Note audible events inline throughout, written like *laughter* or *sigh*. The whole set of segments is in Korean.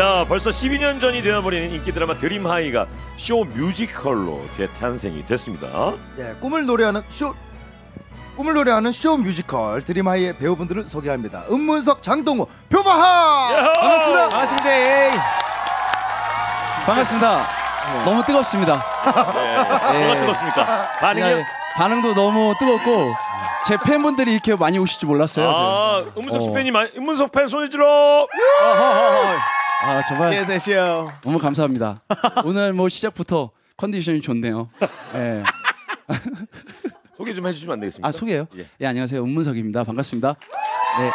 자, 벌써 12년 전이 되어버린 인기 드라마 드림하이가 쇼 뮤지컬로 재탄생이 됐습니다. 예, 꿈을 노래하는 쇼 꿈을 노래하는 쇼 뮤지컬 드림하이의 배우분들을 소개합니다. 음문석, 장동우, 표바하. 반갑습니다. 반갑습니다. 에이. 반갑습니다. 너무 뜨겁습니다. 네. 뭐가 뜨겁습니까? 반응이요? 예, 반응도 너무 뜨겁고 제 팬분들이 이렇게 많이 오실 줄 몰랐어요. 아. 음문석 씨 어. 팬이 많이, 은문석 팬 소리 질러! 아 정말 안녕하세요. 너무 감사합니다. 오늘 뭐 시작부터 컨디션이 좋네요. 예. *laughs* 소개 좀 해주시면 안 되겠습니까? 아 소개요? 예. 예. 안녕하세요 은문석입니다. 반갑습니다. 네.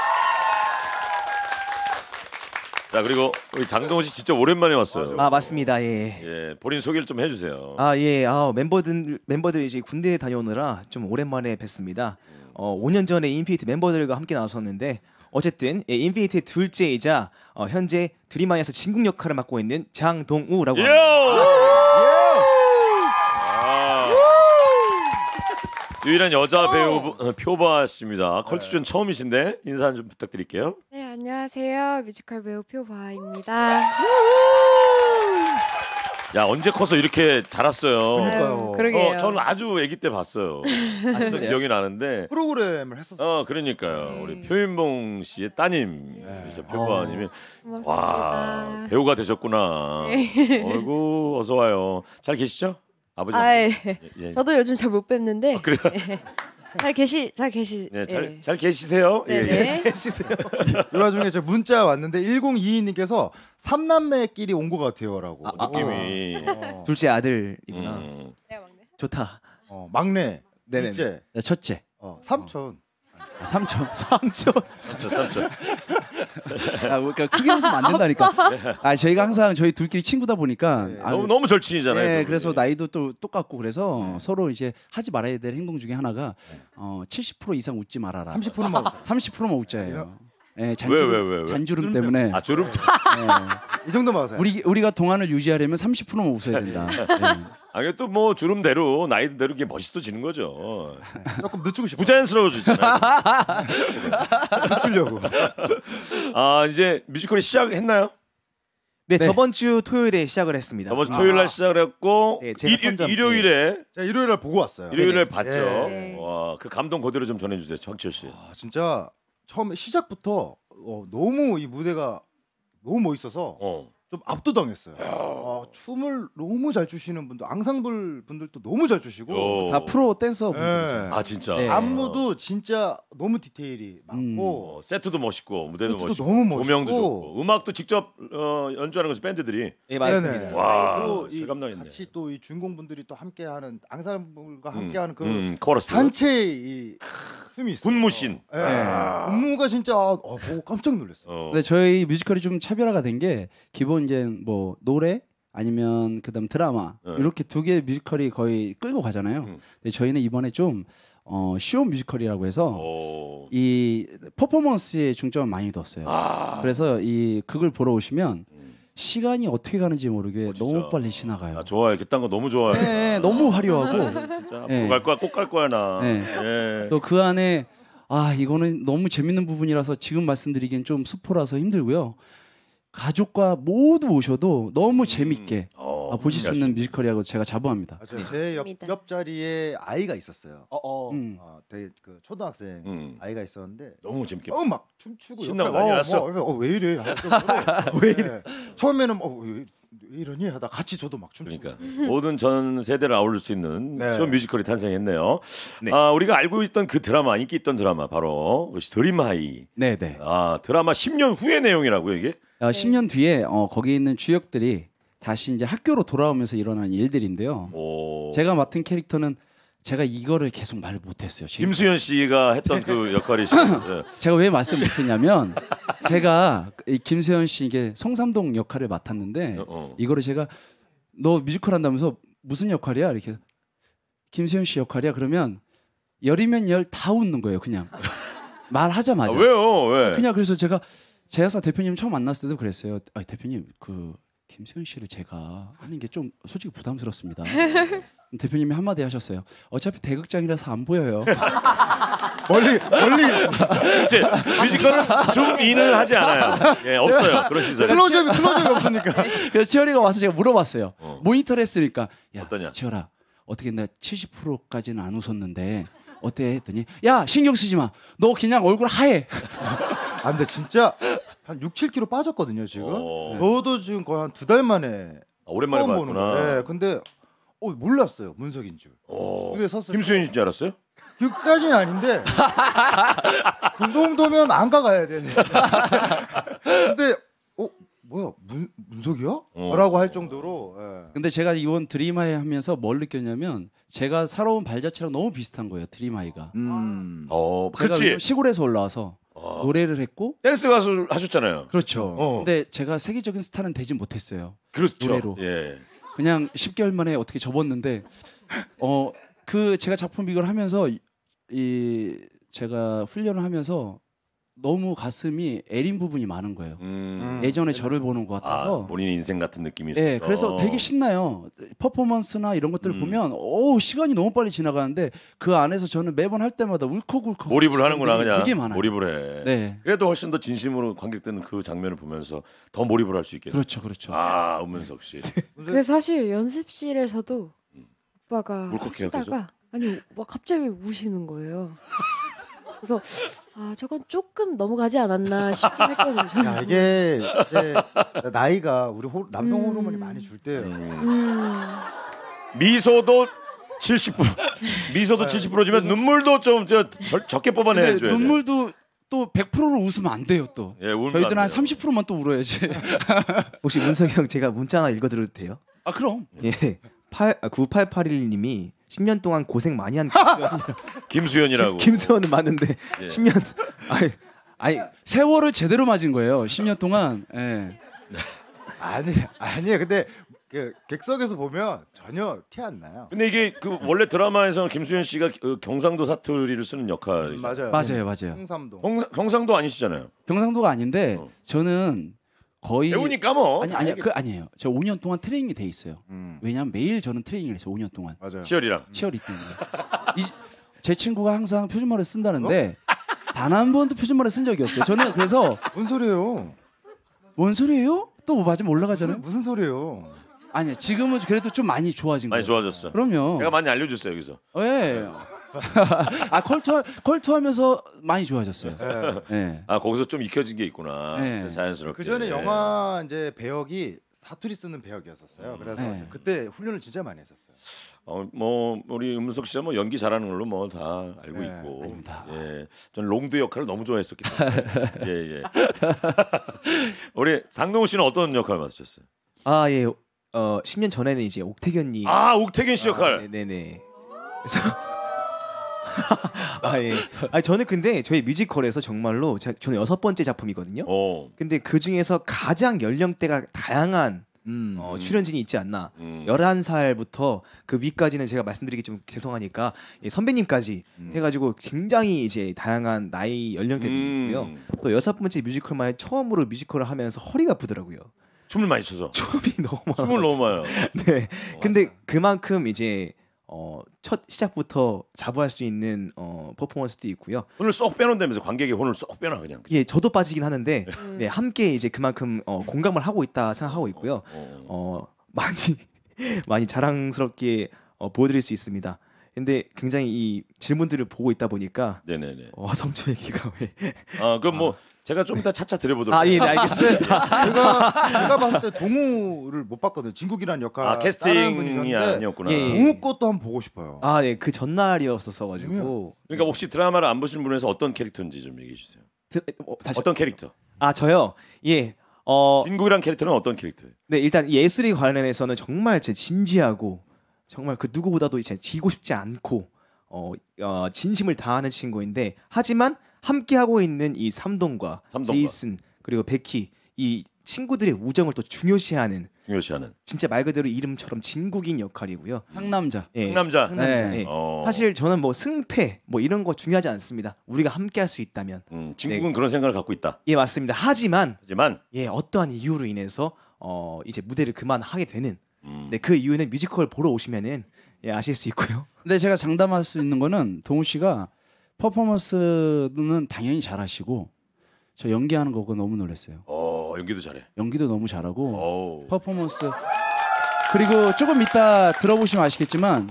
자, 그리고 우리 장동호 씨 진짜 오랜만에 왔어요. 아 맞습니다. 예. 예, 본인 소개를 좀 해주세요. 아 예. 아 멤버들 멤버들이 이제 군대 다녀오느라 좀 오랜만에 뵀습니다. 어 5년 전에 인피니트 멤버들과 함께 나왔었는데 어쨌든 예, 인피니트의 둘째이자 어, 현재 드림하이에서 진국 역할을 맡고 있는 장동우라고 예! 합니다. 아. 유일한 여자 배우 어, 표바하 씨입니다. 컬투쇼 처음이신데 인사 좀 부탁드릴게요. 네, 안녕하세요. 뮤지컬 배우 표바하입니다. 야 언제 커서 이렇게 자랐어요. 그러니까요. 그러게요. 어, 저는 아주 아기 때 봤어요. *laughs* 아 진짜? 기억이 나는데. 프로그램을 했었어요. 어 그러니까요. 네. 우리 표인봉 씨의 따님 이제 표바님이 고맙습니다. 와 배우가 되셨구나. 네. 어이구 어서 와요. 잘 계시죠? 아버지. 아, 예. 예, 예. 저도 요즘 잘 못 뵙는데. 그래요? *laughs* 잘 계시 잘 계시. 네, 잘, 예. 잘 계시세요? 예, 예. 네네. 이 와중에 제 문자 왔는데 1022님께서 삼남매끼리 온 것 같아요라고. 아, 느낌이. 어, 둘째 아들이구나. 음. 네, 막내. 좋다. 어, 막내, 네네. 둘째, 네, 첫째 어, 삼촌. 아, *laughs* 삼촌. 삼촌. 삼촌 삼촌. 아, 그러니까 크게 웃으면 안 된다니까. 아 저희가 항상 저희 둘끼리 친구다 보니까 네. 아, 너무 너무 절친이잖아요. 네, 두 그래서 분이. 나이도 또 똑같고 그래서 서로 이제 하지 말아야 될 행동 중에 하나가 어, 70% 이상 웃지 말아라. 30%만 웃어요. 30%만 웃자예요. 예, 왜, 잔주름, 왜, 왜, 왜? 잔주름 때문에 아 주름. 예, *laughs* 이 정도만 하세요. 우리 우리가 동안을 유지하려면 30%만 웃어야 된다. *laughs* 예. 아니 또뭐 주름대로 나이대로 이게 멋있어지는 거죠. 조금 늦추고 싶어. 부자연스러워지잖아요. *laughs* 늦추려고. 아 이제 뮤지컬이 시작했나요? 네, 네. 저번 주 토요일에 시작을 했습니다. 저번 주 토요일 날 시작을 했고 네, 제가 일, 선점- 일 요일에 제가 일요일에 보고 왔어요. 일요일에 네네. 봤죠. 네. 와 그 감동 그대로 좀 전해주세요, 황철 씨. 아, 진짜 처음에 시작부터 어, 너무 이 무대가 너무 멋있어서 어. 좀 압도당했어요. 어, 춤을 너무 잘 추시는 분들, 앙상블 분들도 너무 잘 추시고 요. 다 프로 댄서 분들. 예. 아 진짜. 네. 안무도 진짜 너무 디테일이 많고 어, 세트도 멋있고 무대도 세트도 멋있고 너무 멋있고. 조명도 좋고 음악도 직접 어, 연주하는 거죠 밴드들이. 예, 맞습니다. 네네. 와, 그리고 이 실감나겠네. 같이 또 이 주인공 분들이 또 함께하는 앙상블과 음, 함께하는 그 음, 코러스. 단체의 이 춤이 있어요. 군무신. 예. 네. 군무가 진짜 어, 보고 깜짝 놀랐어요. 어. 근데 저희 뮤지컬이 좀 차별화가 된 게 기본 이제 뭐 노래 아니면 그다음 드라마 네. 이렇게 두 개의 뮤지컬이 거의 끌고 가잖아요. 음. 근데 저희는 이번에 좀 어, 쇼 뮤지컬이라고 해서 어. 이 퍼포먼스에 중점을 많이 뒀어요. 아. 그래서 이 극을 보러 오시면 음. 시간이 어떻게 가는지 모르게 어. 너무 빨리 지나가요. 아, 좋아요. 그딴 거 너무 좋아요. 네, 너무 화려하고 진짜 네. 앞으로 갈 거야, 꼭 갈 거야 나. 네. 예. 또그 안에 아 이거는 너무 재밌는 부분이라서 지금 말씀드리기엔 좀 스포라서 힘들고요. 가족과 모두 오셔도 너무 재밌게 어, 아, 보실 수 있는. 뮤지컬이라고 제가 자부합니다. 맞아요. 제 옆, 맞습니다. 옆자리에 아이가 있었어요. 음. 어, 되게 그 초등학생 음. 아이가 있었는데 너무 재밌게. 어 막 춤추고 신나고 옆에, 난리 어, 났어? 뭐, 어, 왜 이래? *laughs* 왜 이래? 처음에는 어, 왜, 왜 이러니 하다 같이 저도 막 춤추고. 그러니까 모든 전 세대를 아울릴 수 있는 네. 쇼 뮤지컬이 탄생했네요. 네. 아, 우리가 알고 있던 그 드라마 인기 있던 드라마 바로 그 드림하이. 네, 네. 아 드라마 10년 후의 내용이라고요 이게? 어, 10년 뒤에 어, 거기 있는 주역들이 다시 이제 학교로 돌아오면서 일어난 일들인데요. 오. 제가 맡은 캐릭터는 제가 이거를 계속 말을 못했어요. 지금. 김수현 씨가 했던 그 역할이시죠. 예. *laughs* 제가 왜 말씀 못했냐면 제가 이 김세현 씨 이게 성삼동 역할을 맡았는데 어, 어. 이거를 제가 너 뮤지컬 한다면서 무슨 역할이야 이렇게 김세현 씨 역할이야 그러면 열이면 열 다 웃는 거예요 그냥 *laughs* 아, 말하자마자 왜요? 왜? 그냥 그래서 제가 제야사 대표님 처음 만났을 때도 그랬어요 아 대표님 그 김수현 씨를 제가 하는 게 좀 솔직히 부담스럽습니다. *laughs* 대표님이 한마디 하셨어요. 어차피 대극장이라서 안 보여요. *laughs* 멀리 멀리 이제 뮤지컬은 줌 인을 하지 않아요. 예, 없어요. 그런 시설. 클로즈업이 클로즈업이 없으니까. *laughs* 그래서 치열이가 와서 제가 물어봤어요. 어. 모니터를 했으니까 야 어떠냐? 치열아 어떻게 나 70%까지는 안 웃었는데 어때 했더니 야 신경 쓰지 마. 너 그냥 얼굴 하얘. 아 근데 진짜 한 6, 7kg 빠졌거든요 지금. 어. 저도 지금 거의 한 두 달 만에 아, 오랜만에 처음 보는 봤구나. 거예요. 네, 근데 어 몰랐어요 문석인 줄. 어. 그게 섰을 김수현인 줄 알았어요? 그까지는 아닌데 *laughs* 그 정도면 안 가가야 되네. 근데 어 뭐야 문 문석이야? 어. 라고 할 정도로. 예. 근데 제가 이번 드림하이 하면서 뭘 느꼈냐면 제가 살아온 발자취랑 너무 비슷한 거예요. 드림하이가. 음. 어, 제가 그렇지. 시골에서 올라와서 어. 노래를 했고 댄스 가수 하셨잖아요. 그렇죠. 어. 근데 제가 세계적인 스타는 되지 못했어요. 그렇죠. 노래로. 예. 그냥 10개월 만에 어떻게 접었는데 어 그 제가 작품 이걸 하면서 이- 이 제가 훈련을 하면서 너무 가슴이 애린 부분이 많은 거예요. 음. 예전에 저를 보는 것 아, 같아서. 본인의 인생 같은 느낌이 있어요. 예, 그래서 되게 신나요. 퍼포먼스나 이런 것들을 음. 보면 오 시간이 너무 빨리 지나가는데 그 안에서 저는 매번 할 때마다 울컥울컥 몰입을 하는구나 그냥. 되게 많아요. 몰입을 해. 네, 그래도 훨씬 더 진심으로 관객들은 그 장면을 보면서 더 몰입을 할 수 있겠네. 그렇죠, 그렇죠. 아, 음문석 씨. *laughs* 그래서 사실 연습실에서도 오빠가 울컥해요, 하시다가 아니 막 갑자기 우시는 거예요. 그래서 아 저건 조금 넘어가지 않았나 싶긴 했거든요. 저는. 야 이게 이제 나이가 우리 호, 남성 음. 호르몬이 많이 줄 때예요. 음. 음, 미소도 70% 미소도 70%지만 눈물도 좀 저, 적게 뽑아내 근데 줘야 돼. 눈물도 또 100%로 웃으면 안 돼요 또. 예, 울면 저희들은 안한 돼요. 30%만 또 울어야지. *laughs* 혹시 문석이 형 제가 문자 하나 읽어드려도 돼요? 아 그럼. 예. 8 9881님이 10년 동안 고생 많이 한 *laughs* 김수현이라고. 김수현은 맞는데 예. 10년 아니 아니 세월을 제대로 맞은 거예요. 10년 동안. 예. 아니 아니에요. 근데 그 객석에서 보면 전혀 티 안 나요. 근데 이게 그 원래 드라마에서는 김수현 씨가 그 경상도 사투리를 쓰는 역할이죠. 맞아요. 맞아요, 맞아요. 홍삼동. 경상, 경상도 아니시잖아요. 경상도가 아닌데 어. 저는 거의 배우니까 뭐. 아니 아니 그 아니에요. 저 5년 동안 트레이닝이 돼 있어요. 음, 왜냐면 매일 저는 트레이닝을 했어요. 5년 동안 맞아요. 치열이랑. 치열이 때문에. 이, 제 친구가 항상 표준말을 쓴다는데 단 한 번도 표준말을 쓴 적이 없어요. 저는 그래서 무슨 소리예요? 뭔 소리예요? 또 맞으면 올라가잖아요. 무슨, 무슨 소리예요? 아니 지금은 그래도 좀 많이 좋아진 많이 거예요. 좋아졌어. 그럼요. 제가 많이 알려줬어요 여기서. 예. *laughs* 아 컬투 컬투하면서 많이 좋아졌어요. 예. 예. 아 거기서 좀 익혀진 게 있구나. 네. 자연스럽게. 그 전에 영화 이제 배역이 사투리 쓰는 배역이었었어요. 그래서 네. 그때 훈련을 진짜 많이 했었어요. 어, 뭐 우리 음석 씨가 뭐 연기 잘하는 걸로 뭐 다 알고 네, 있고. 아닙니다. 예. 전 롱드 역할을 너무 좋아했었기 때문에. 예, 예. *laughs* 우리 장동우 씨는 어떤 역할 맡으셨어요? 아 예. 어 10년 전에는 이제 옥태견님 아, 옥태균 씨 역할. 네, 네. 그래서 아 예. 아 저는 근데 저희 뮤지컬에서 정말로 제, 저는 여섯 번째 작품이거든요. 어. 근데 그 중에서 가장 연령대가 다양한 음. 어, 출연진이 있지 않나. 음. 11살부터 그 위까지는 제가 말씀드리기 좀 죄송하니까 예, 선배님까지 음. 해가지고 굉장히 이제 다양한 나이 연령대들이 있고요. 음. 또 여섯 번째 뮤지컬만에 처음으로 뮤지컬을 하면서 허리가 아프더라고요. 춤을 많이 춰서. 춤이 너무 춤을 너무 많아요. *laughs* 네. 근데 그만큼 이제 어, 첫 시작부터 자부할 수 있는 어, 퍼포먼스도 있고요. 혼을 쏙 빼놓는다면서 관객의 혼을 쏙 빼놔 그냥. 예, 저도 빠지긴 하는데 음. 네, 함께 이제 그만큼 어, 공감을 하고 있다 생각하고 있고요. 어. 어, 많이 *laughs* 많이 자랑스럽게 어, 보여드릴 수 있습니다. 근데 굉장히 이 질문들을 보고 있다 보니까 네네네. 어, *laughs* 성초 얘기가 왜? 아 그럼 뭐 제가 좀 이따 차차 드려보도록. 아, 예, 네, 알겠습니다. 제가 제가 봤을 때 동우를 못 봤거든요. 진국이라는 역할. 아 캐스팅이 아니었구나. 예, 예. 동우 것도 한번 보고 싶어요. 아, 예, 그 전날이었었어 가지고. 그러니까 혹시 드라마를 안 보신 분에서 어떤 캐릭터인지 좀 얘기해 주세요. 어, 다시 어떤 캐릭터? 아, 저요. 예. 어, 진국이란 캐릭터는 어떤 캐릭터예요? 네, 일단 예술에 관련해서는 정말 제 진지하고 정말 그 누구보다도 이제 지고 싶지 않고 어, 어 진심을 다하는 친구인데 하지만 함께 하고 있는 이 삼동과, 삼동과. 제이슨 그리고 베키 이 친구들의 우정을 또 중요시하는 중요시하는 진짜 말 그대로 이름처럼 진국인 역할이고요. 상남자. 예. 상남자. 상남자. 네. 예. 어. 사실 저는 뭐 승패 뭐 이런 거 중요하지 않습니다. 우리가 함께 할 수 있다면. 음, 진국은 그런 생각을 갖고 있다. 예, 맞습니다. 하지만 하지만 예, 어떠한 이유로 인해서 어 이제 무대를 그만하게 되는 음. 네, 그 이유는 뮤지컬 보러 오시면은 예, 아실 수 있고요. 근데 제가 장담할 수 있는 거는 동우 씨가 퍼포먼스는 당연히 잘하시고 저 연기하는 거 그거 너무 놀랐어요. 어 연기도 잘해. 연기도 너무 잘하고 어. 퍼포먼스 그리고 조금 이따 들어보시면 아시겠지만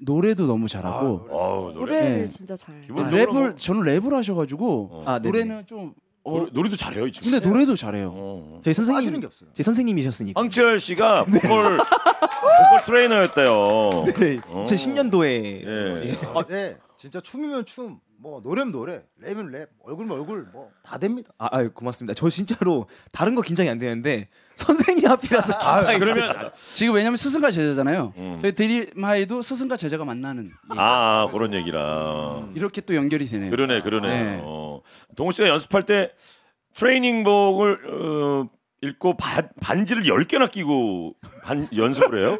노래도 너무 잘하고 어우 노래. 네. 진짜 잘해요. 기본- 아, 노래로 뭐- 랩을 저는 랩을 하셔가지고 어. 아. 노래는 좀 어, 노래, 노래 도 잘해요 이 친구. 근데 노래도 잘해요. 어. 저희 빠지는 선생님 게 없어요. 제 선생님이셨으니까. 황치열 씨가 *laughs* 보컬 보컬 트레이너였대요. 네, 어. 2010년도에 예. 아, 네, 진짜 춤이면 춤, 뭐 노래면 노래, 랩이면 랩, 얼굴면 얼굴, 뭐 다 됩니다. 아, 아유, 고맙습니다. 저 진짜로 다른 거 긴장이 안 되는데 선생님 앞이라서 아, 긴장이 그러면 지금 왜냐면 스승과 제자잖아요. 음. 저희 드림하이도 스승과 제자가 만나는 얘기. 아 그런 얘기라. 이렇게 또 연결이 되네요. 그러네 그러네. 네. 어. 동우 씨가 연습할 때 트레이닝복을 어, 입고 반, 반지를 10개나 끼고 반, 연습을 해요?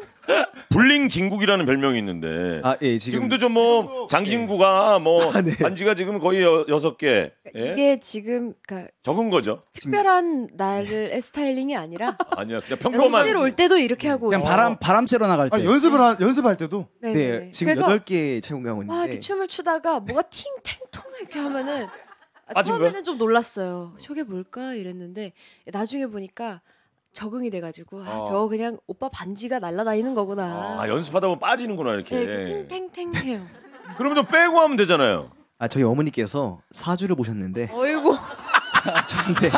불링 진국이라는 별명이 있는데 아, 예, 지금 지금도 좀 뭐 장진구가 뭐 *laughs* 아, 네. 반지가 지금 거의 여, 여섯 개 예? 이게 지금 그러니까 적은 거죠? 특별한 날의 스타일링이 아니라 *laughs* 아니야 그냥 평범한 연습실 올 때도 이렇게 하고 그냥 오죠. 바람 바람 쐬러 나갈 때. 아, 연습을 하, 연습할 때도 네, 네, 네. 지금 그래서 8개 채용하고 막 이렇게 춤을 추다가 뭐가 팅탱통 이렇게 하면은 아, 처음에는 좀 놀랐어요. 저게 뭘까 이랬는데 나중에 보니까 적응이 돼가지고 아, 어. 저 그냥 오빠 반지가 날아다니는 거구나. 아 연습하다 보면 빠지는구나 이렇게. 네, 이렇게 팅탱탱해요. 그러면 좀 빼고 하면 되잖아요. 아, 저희 어머니께서 사주를 보셨는데 어이구. *laughs* 저한테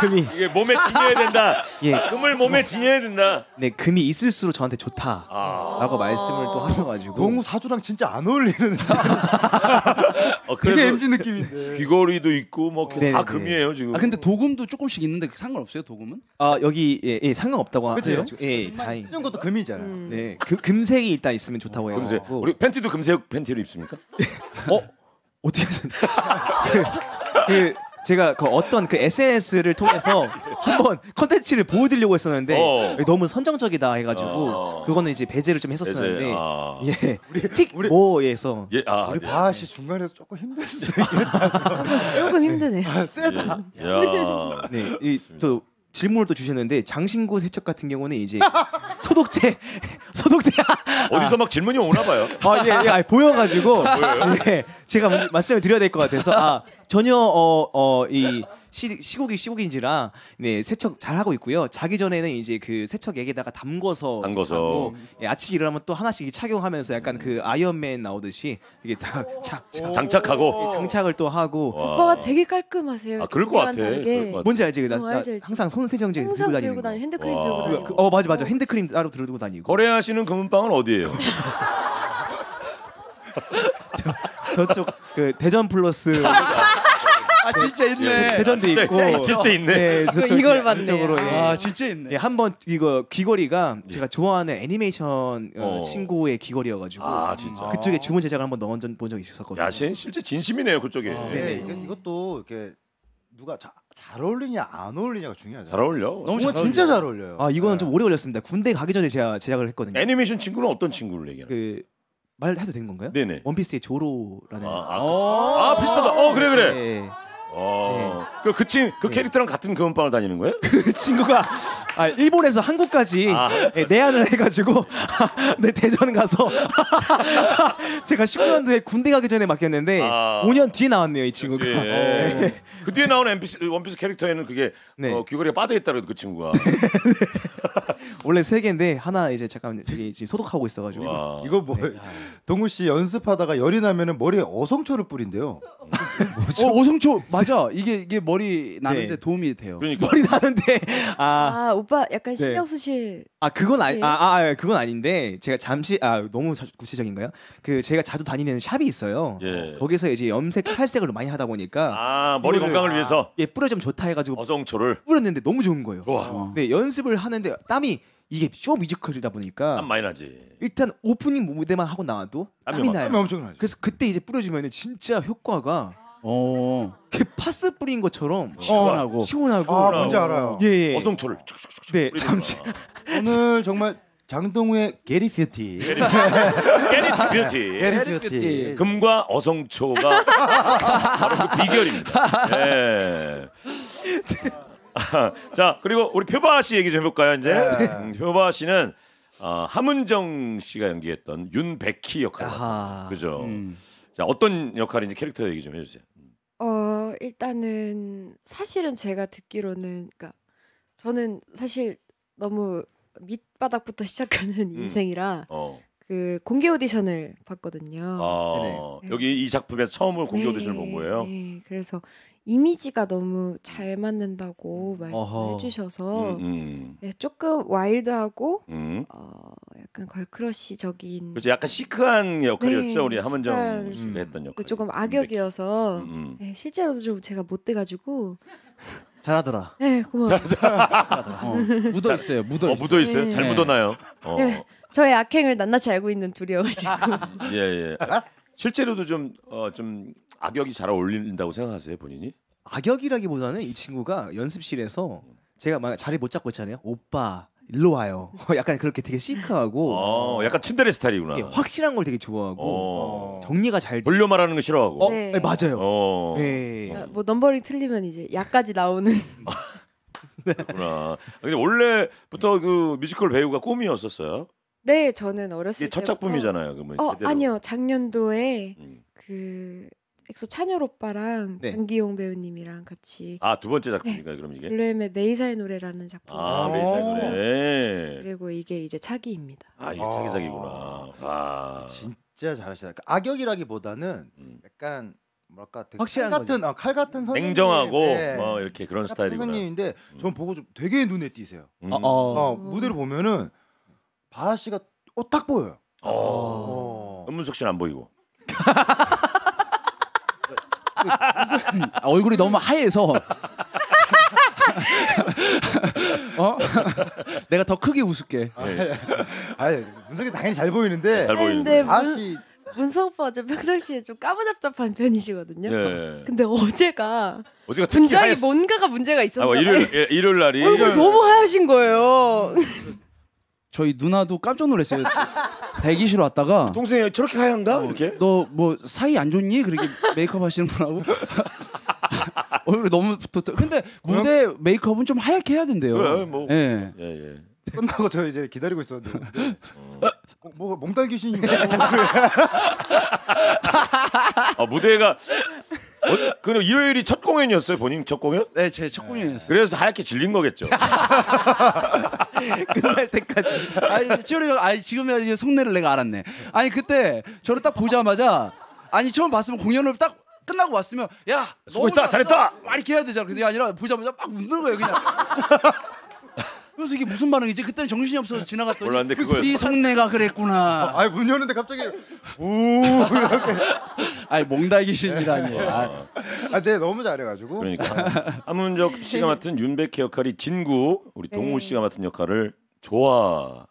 금이 이게 몸에 지녀야 된다. *laughs* 예, 금을 몸에 지녀야 된다. 네, 금이 있을수록 저한테 좋다라고 아, 말씀을 또 하셔가지고 동우 사주랑 진짜 안 어울리는 *laughs* 어, 그래서 MG 느낌인데. 귀걸이도 있고 뭐 네네네. 다 금이에요 지금. 아 근데 도금도 조금씩 있는데 상관없어요 도금은? 아 여기 예, 예 상관없다고? 하셔가지고 예 다행. 쓰는 것도 금이잖아. 음. 네 금, 금색이 일단 있으면 좋다고 해요. 금색. 우리 팬티도 금색 팬티를 입습니까? 어 어떻게 하셨? 그, 그 제가 그 어떤 그 SNS를 통해서 *laughs* 한번 컨텐츠를 보여드리려고 했었는데 어. 너무 선정적이다 해가지고 어. 그거는 이제 배제를 좀 했었었는데 이제, 아. 예 우리 틱뭐에서 예, 아, 우리 네. 바하 씨 중간에서 조금 힘들었어요. *laughs* 조금 힘드네. 아, 세다. 야. 네이또 질문을 또 주셨는데 장신구 세척 같은 경우는 이제 *laughs* 소독제 *laughs* 소독제. 어디서 막 질문이 오나 봐요. *laughs* 아, 예, 예, 아, 보여가지고. 예, 제가 말씀을 드려야 될 것 같아서. 아, 전혀 어 어 이 시국이 시국인지라 네 세척 잘 하고 있고요. 자기 전에는 이제 그 세척액에다가 담궈서 담궈서. 하고, 예, 아침에 일어나면 또 하나씩 착용하면서 약간 그 아이언맨 나오듯이 이게 다 착착 장착하고. 장착을 또 하고 와. 오빠가 되게 깔끔하세요. 아, 그럴 것 같아. 다르게. 그럴 것 같아. 뭔지 알지? 나, 어, 나 알지, 알지. 항상 손 세정제 항상 들고 다니는 들고 거. 다니 핸드크림 와. 들고 그- 다니고. 그- 어 맞아 맞아 핸드크림 따로 들고 다니고 거래하시는 금은방은 어디예요? *laughs* 저쪽 그 대전 플러스 *laughs* 아 진짜 있네. 대전도 진짜, 있고 진짜 있네. 네, 이거- 저쪽 이걸 봤네요. 쪽으로 예. 아 진짜 있네. 예, 한번 이거 귀걸이가 제가 좋아하는 애니메이션 어, 어. 친구의 귀걸이여가지고 아 진짜. 그쪽에 주문 제작을 한번 넣은 본 적이 있었거든요. 야, 씨, 실제 진심이네요 그쪽에. 네, 이거, 이것도 이렇게 누가 자, 잘 어울리냐 안 어울리냐가 중요하죠. 잘 어울려. 너무 잘 진짜 어울려. 잘 어울려요. 아 이거는 네. 좀 오래 걸렸습니다. 군대 가기 전에 제가 제작을 했거든요. 애니메이션 친구는 어떤 친구를 얘기하는? 그 말해도 되는 건가요? 네네. 원피스의 조로라는 아, 아, 어. 아, 비슷하다. 어 그래 그래. 예, 어. 그, 그, 친, 그 캐릭터랑 같은 금은방을 다니는 거예요? *laughs* 그 친구가 아, 일본에서 한국까지 아. 예, 내한을 해가지고 *laughs* 네 대전 가서 *laughs* 제가 19년도에 군대 가기 전에 맡겼는데 아. 5년 뒤에 나왔네요 이 친구가. 예. 그 뒤에 나오는 원피스, 원피스 캐릭터에는 그게 네. 어, 귀걸이가 빠져 있다 그래도 그 친구가. 원래 세 개인데 하나 이제 잠깐 저기 지금 소독하고 있어가지고 와. 이거 뭐 동우 씨 연습하다가 열이 나면은 머리에 어성초를 뿌린대요. 어 오성초 맞 아. 이게 이게 머리 나는데 네. 도움이 돼요. 그러니까. 머리 나는데 아. 아 오빠 약간 네. 신경 쓰실. 아 그건 아니 네. 아, 아 아, 그건 아닌데 제가 잠시 아 너무 자- 구체적인가요? 그 제가 자주 다니는 샵이 있어요. 예. 거기서 이제 염색 탈색을 많이 하다 보니까 아, 머리 건강을 위해서 예 뿌려 좀 좋다 해가지고 어성초를. 뿌렸는데 너무 좋은 거예요. 와. 어. 네 연습을 하는데 땀이 이게 쇼 뮤지컬이다 보니까 땀 많이 나지. 일단 오프닝 무대만 하고 나와도 땀이 나요. 땀이 엄청 나죠. 그래서 그때 이제 뿌려주면 진짜 효과가 어. 그 파스 뿌린 것처럼 시원하고. 시원하고 아 뭔지 알아요. 예, 예. 어성초를. 네, 잠시. *laughs* 오늘 정말 장동우의 Get It Beauty. Get It Beauty. Get It Beauty. 금과 어성초가 바로 그 비결입니다. 예. 자 그리고 우리 표바하 씨 얘기 좀 해볼까요 이제 네. 음, 표바하 씨는 어, 함은정 씨가 연기했던 윤백희 역할. 그죠 음. 자 어떤 역할인지 캐릭터 얘기 좀 해주세요 어 일단은 사실은 제가 듣기로는 그러니까 저는 사실 너무 밑바닥부터 *laughs* 시작하는 인생이라 어 그 공개 오디션을 봤거든요. 아, 네네. 여기 이 작품에서 처음으로 공개 네, 오디션을 본 거예요 네, 그래서 이미지가 너무 잘 맞는다고 어허. 말씀해 주셔서 음, 음, 네, 조금 와일드하고 음. 어, 약간 걸크러쉬적인 그렇죠 약간 시크한 역할이었죠 네, 우리 함은정 씨가 했던 역할 그 조금 악역이어서 음, 음. 네, 실제로도 좀 제가 못 돼가지고 잘하더라. 네 고마워요. 어, 묻어 있어요. 묻어 어 있어. 묻어 있어요 네. 잘 묻어나요 어. 네. 저의 악행을 낱낱이 알고 있는 둘이어가지고 *laughs* 예, 예. 실제로도 좀, 어, 좀 악역이 잘 어울린다고 생각하세요, 본인이? 악역이라기보다는 이 친구가 연습실에서 제가 막 자리 못 잡고 있잖아요. 오빠 일로 와요. *laughs* 약간 그렇게 되게 시크하고 어, 약간 츤데레 스타일이구나. 예, 확실한 걸 되게 좋아하고 어. 정리가 잘. 돌려 말하는 거 싫어하고. 어, 네. 네, 맞아요. 어. 예. 뭐 numbering 틀리면 이제 약까지 나오는 *laughs* 그렇구나. 근데 원래부터 그 뮤지컬 배우가 꿈이었었어요. 네 저는 어렸을 이게 첫 때부터 작품이잖아요, 그러면. 어 제대로. 아니요 작년도에 음. 그 엑소 찬열 오빠랑 네. 장기용 배우님이랑 같이 아, 두 번째 작품인가요, 그럼 이게? 블루헬멧 메이사의 노래라는 작품 아, 어. 메이사의 노래. 그리고 이게 이제 차기입니다. 아, 이게 아. 차기작이구나. 아. 진짜 잘하시다. 그러니까 악역이라기보다는 음. 약간 뭐랄까 되게 확실한 칼 같은 어, 칼 같은 선생님. 냉정하고 네. 뭐 이렇게 그런 스타일이구나. 선생님인데 전 보고 좀 되게 눈에 띄세요. 음. 어, 어. 어, 무대를 보면은 바하 씨가 어, 딱 보여요. 어. 어. 음문석 씨는 안 보이고. *laughs* 아, *laughs* 얼굴이 너무 하얘서 어? 내가 더 크게 웃을게. 예, 아니 문석이 당연히 잘 보이는데 잘 보이는데. 근데 바하 문- 씨 문서 오빠 좀 평상시에 좀 까무잡잡한 편이시거든요. 예. 근데 어제가 어제가 분장이 하였- 뭔가가 문제가 있었나 아, 뭐. 일요일 예, 일요일 날이 얼굴 너무 하얘신 거예요. 저희 누나도 깜짝 놀랐어요. 대기실 왔다가 동생이 저렇게 하얀가? 이렇게? 너 뭐 사이 안 좋니? 그렇게 메이크업 하시는 분하고 *laughs* 얼굴이 너무 붙었다. 근데 무대 메이크업은 좀 하얗게 해야 된대요. 그래, 뭐. 예. 예, 예. 끝나고 저 이제 기다리고 있었는데 *laughs* 뭐, 뭐 몽달 귀신인가? 아, 무대가 어, 그럼 일요일이 첫 공연이었어요, 본인 첫 공연? 네, 제 첫 공연이었어요. 그래서 하얗게 질린 거겠죠. *laughs* 끝날 때까지. 아니, 치열이가 아니 지금이야 이제 속내를 내가 알았네. 아니 그때 저를 딱 보자마자 아니 처음 봤으면 공연을 딱 끝나고 왔으면 야 수고했다, 잘했다! 막 이렇게 해야 되잖아. 그게 아니라 보자마자 막 웃는 거예요 그냥. 그래서 이게 무슨 반응이지? 그때는 정신이 없어서 지나갔더니 몰랐는데 그거였어. 네 속내가 그랬구나. 아니 문 여는데 갑자기 오 아니 몽달 귀신이라니. 아, 아, 네 너무 잘해가지고 그러니까 함은적 씨가 맡은 윤백희 역할이 진구, 우리 동우 네. 씨가 맡은 역할을 좋아하는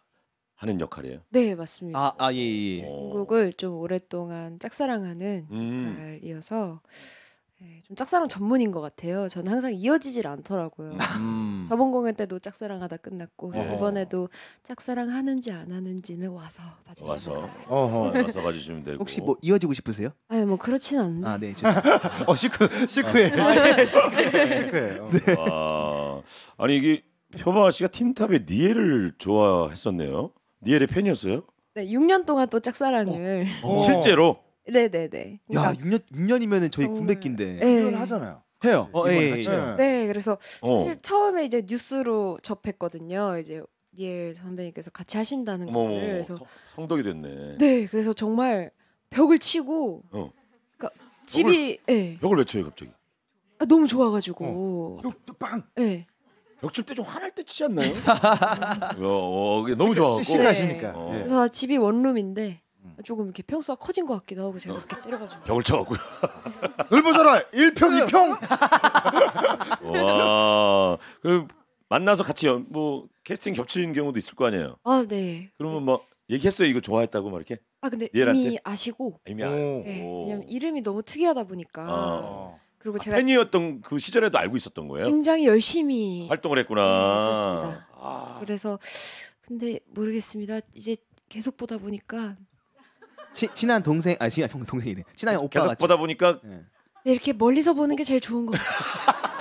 역할이에요. 네 맞습니다. 아, 아, 예, 예. 어. 중국을 좀 오랫동안 짝사랑하는 음. 역할이어서 네, 좀 짝사랑 전문인 것 같아요. 저는 항상 이어지질 않더라고요. *laughs* 음. 저번 공연 때도 짝사랑하다 끝났고 어. 이번에도 짝사랑 하는지 안 하는지는 와서 봐주시면 와서 어허 *laughs* 와서 봐주시면 되고. 혹시 뭐 이어지고 싶으세요? 아니 뭐 그렇진 않은데 아, 네. 죄송합니다. 어 시크 시크해 시크해 어. 아, 아니 이게 표바 씨가 틴탑의 니엘을 좋아했었네요. 니엘의 팬이었어요? 네, 6년 동안 또 짝사랑을 어. 실제로? 네네네 야, 6년 6년이면은 저희 정말. 군백기인데. 네. 하잖아요 해요. 어, 이번에 예, 같이 예. 해요. 네 그래서 어. 사실 처음에 이제 뉴스로 접했거든요 이제 니엘 선배님께서 같이 하신다는 어머, 거를 그래서 성- 성덕이 됐네. 네 그래서 정말 벽을 치고 어. 그러니까 집이 예 벽을 왜 쳐요 갑자기? 아, 너무 좋아가지고 빵예 벽칠 때 좀 화날 때 치지 않나요? *laughs* 어, 어, 너무 어. 예. 그래서 집이 원룸인데 조금 이렇게 평수가 커진 것 같기도 하고 제가 이렇게 때려가지고 벽을 쳐갖고요. 넓어져라 1평 2평 와, 그 만나서 같이 연- 뭐 캐스팅 겹치는 경우도 있을 거 아니에요. 아 네. 그러면 뭐 얘기했어요 이거 좋아했다고 막 이렇게 아 근데 니엘한테? 이미 아시고 이미 오. 알- 네, 오. 왜냐면 이름이 너무 특이하다 보니까 어. 그리고 제가 팬이었던 그 시절에도 알고 있었던 거예요. 굉장히 열심히 활동을 했구나. 네, 그렇습니다. 아, 그래서 근데 모르겠습니다. 이제 계속 보다 보니까 치, 친한 동생, 아 친한 동, 동생이네. 친한 오빠 계속 같이. 보다 보니까 네, 이렇게 멀리서 보는 게 제일 좋은 것 같아요. *laughs*